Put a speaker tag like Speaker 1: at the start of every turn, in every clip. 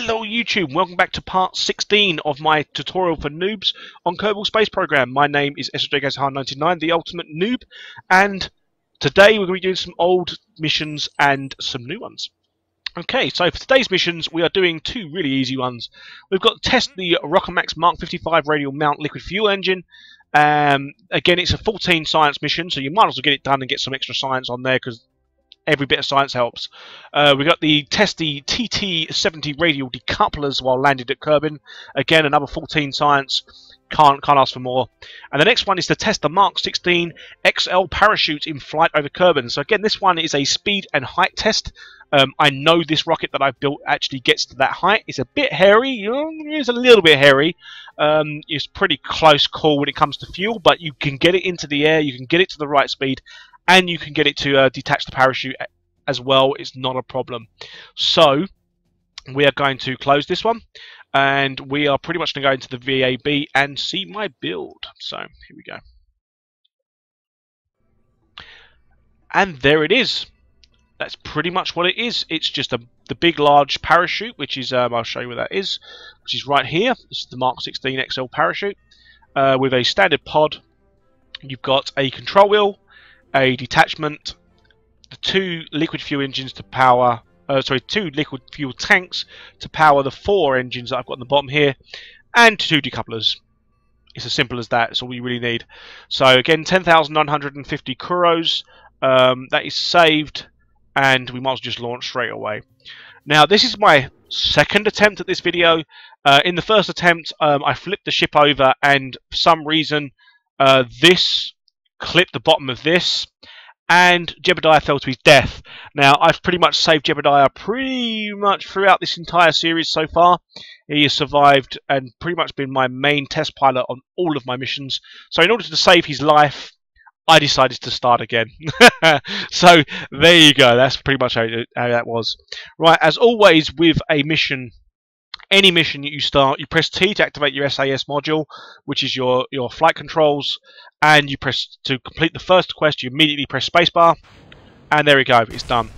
Speaker 1: Hello YouTube, welcome back to part 16 of my tutorial for noobs on Kerbal Space Program. My name is SSJGazhan99, the ultimate noob, and today we're going to be doing some old missions and some new ones. Okay, so for today's missions we are doing two really easy ones. We've got to test the Rockomax Mark 55 radial mount liquid fuel engine. Um, again, it's a 14 science mission, so you might as well get it done and get some extra science on there because every bit of science helps. Uh, we got the testy TT70 radial decouplers while landed at Kerbin. Again, another 14 science. Can't can't ask for more. And the next one is to test the Mark 16 XL parachute in flight over Kerbin. So again, this one is a speed and height test. Um, I know this rocket that I've built actually gets to that height. It's a bit hairy. It's a little bit hairy. Um, it's pretty close call when it comes to fuel, but you can get it into the air. You can get it to the right speed, and you can get it to uh, detach the parachute as well. It's not a problem. So we are going to close this one and we are pretty much going to go into the VAB and see my build. So here we go. And there it is. That's pretty much what it is. It's just a the big large parachute, which is um, I'll show you where that is, which is right here. This is the Mark 16 XL parachute uh, with a standard pod. You've got a control wheel, a detachment, the two liquid fuel engines to power, uh, sorry, two liquid fuel tanks to power the four engines that I've got on the bottom here, and two decouplers. It's as simple as that. It's all you really need. So again, 10,950 kuros. Um, that is saved, and we might as well just launch straight away. Now, this is my second attempt at this video. Uh, in the first attempt, um, I flipped the ship over, and for some reason, uh, this clip the bottom of this, and Jebediah fell to his death. Now, I've pretty much saved Jebediah pretty much throughout this entire series so far. He has survived and pretty much been my main test pilot on all of my missions. So in order to save his life, I decided to start again. so there you go. That's pretty much how, how that was. Right, as always with a mission any mission that you start, you press T to activate your SAS module, which is your, your flight controls, and you press to complete the first quest, you immediately press spacebar, and there we go, it's done.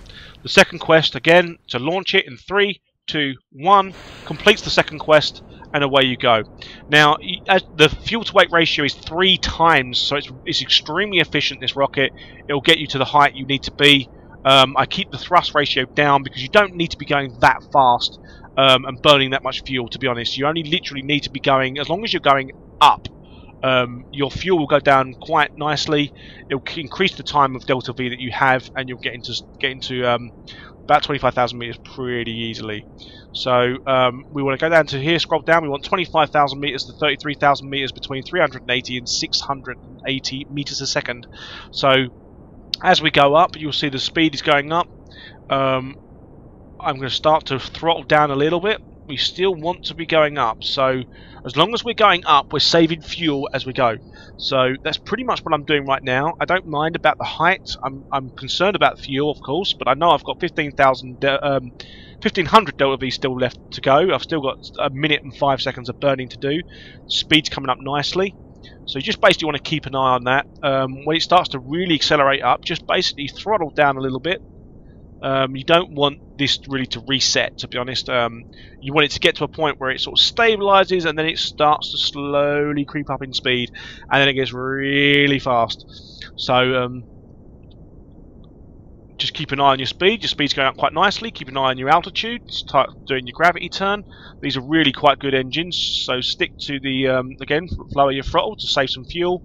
Speaker 1: The second quest, again, to launch it in 3, 2, 1, completes the second quest, and away you go. Now, the fuel to weight ratio is three times, so it's, it's extremely efficient, this rocket. It'll get you to the height you need to be. Um, I keep the thrust ratio down because you don't need to be going that fast um, and burning that much fuel, to be honest. You only literally need to be going, as long as you're going up, um, your fuel will go down quite nicely. It'll increase the time of delta V that you have, and you'll get into get into um, about 25,000 meters pretty easily. So um, we want to go down to here, scroll down. We want 25,000 meters to 33,000 meters between 380 and 680 meters a second. So as we go up, you'll see the speed is going up. Um, I'm going to start to throttle down a little bit. We still want to be going up, so as long as we're going up, we're saving fuel as we go. So that's pretty much what I'm doing right now. I don't mind about the height. I'm, I'm concerned about fuel, of course, but I know I've got 15,000, um, 1500 delta V still left to go. I've still got a minute and five seconds of burning to do. Speed's coming up nicely. So you just basically want to keep an eye on that. Um, when it starts to really accelerate up, just basically throttle down a little bit um, you don't want this really to reset, to be honest. Um, you want it to get to a point where it sort of stabilizes and then it starts to slowly creep up in speed and then it gets really fast. So um, just keep an eye on your speed. Your speed's going up quite nicely. Keep an eye on your altitude. Start doing your gravity turn. These are really quite good engines, so stick to the, um, again, lower your throttle to save some fuel.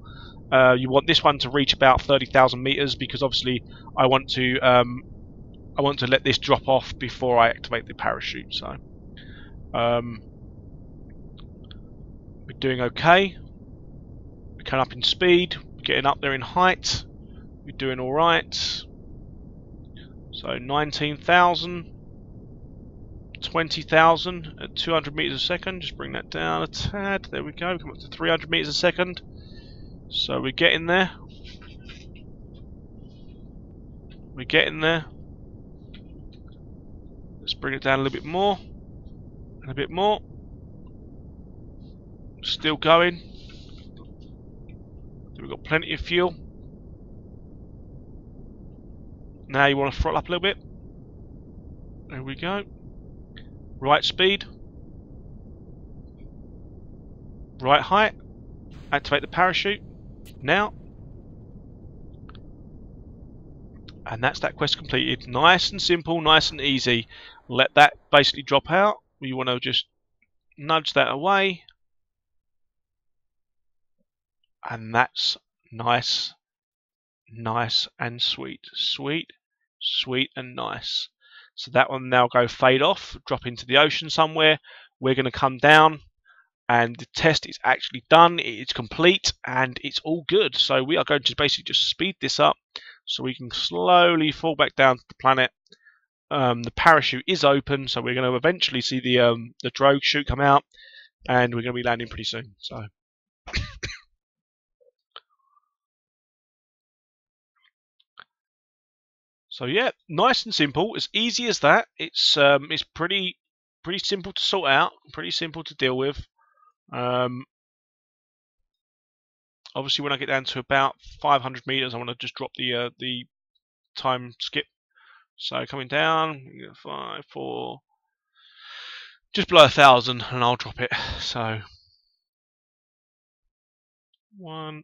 Speaker 1: Uh, you want this one to reach about 30,000 meters because obviously I want to um, I want to let this drop off before I activate the parachute. So um, we're doing okay. We're coming up in speed. We're getting up there in height. We're doing all right. So 19,000. 20,000 at 200 meters a second. Just bring that down a tad. There we go. Come up to 300 meters a second. So we're getting there. We're getting there. Let's bring it down a little bit more. And a bit more. Still going. We've got plenty of fuel. Now you want to throttle up a little bit. There we go. Right speed. Right height. Activate the parachute. Now. And that's that quest completed. Nice and simple, nice and easy. Let that basically drop out. You want to just nudge that away. And that's nice, nice and sweet. Sweet, sweet and nice. So that one now go fade off, drop into the ocean somewhere. We're going to come down and the test is actually done. It's complete and it's all good. So we are going to basically just speed this up so we can slowly fall back down to the planet. Um, the parachute is open, so we're going to eventually see the um, the drogue chute come out, and we're going to be landing pretty soon. So. So yeah, nice and simple, as easy as that. It's um, it's pretty pretty simple to sort out, pretty simple to deal with. Um, obviously, when I get down to about 500 meters, I want to just drop the uh, the time skip. So coming down, five, four, just below a thousand, and I'll drop it. So one,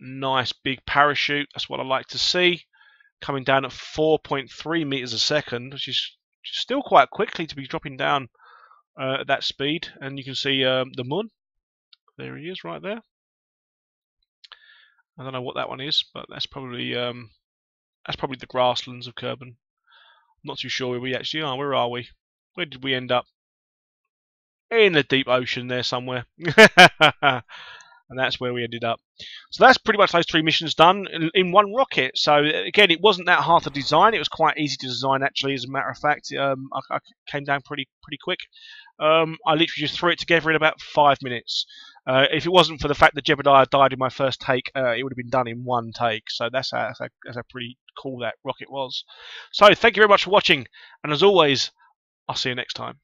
Speaker 1: nice big parachute. That's what I like to see. Coming down at 4.3 meters a second, which is still quite quickly to be dropping down uh, at that speed. And you can see um, the moon. There he is, right there. I don't know what that one is, but that's probably um, that's probably the grasslands of Kerbin. I'm not too sure where we actually are. Where are we? Where did we end up? In the deep ocean there somewhere. and that's where we ended up. So that's pretty much those three missions done in, one rocket. So again, it wasn't that hard to design. It was quite easy to design, actually. As a matter of fact, um, I, I, came down pretty pretty quick. Um, I literally just threw it together in about five minutes. Uh, if it wasn't for the fact that Jebediah died in my first take, uh, it would have been done in one take. So that's, how, that's how pretty cool that rocket was. So thank you very much for watching, and as always, I'll see you next time.